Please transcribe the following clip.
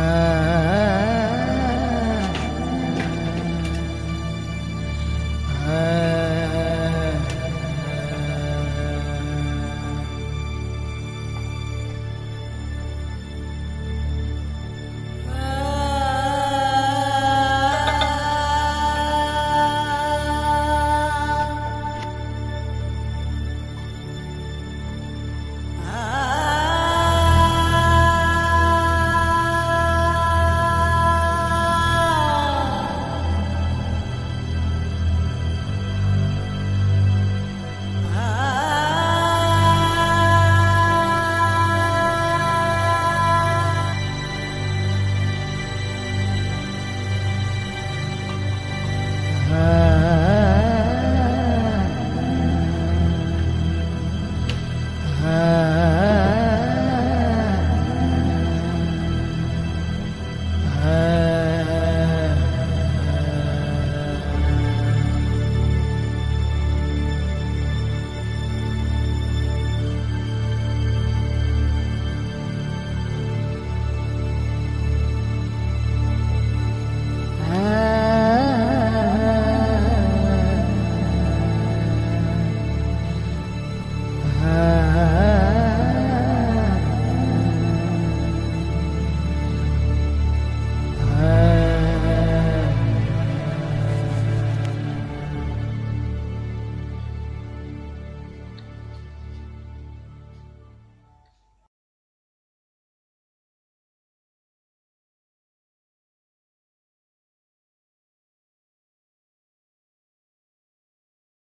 have.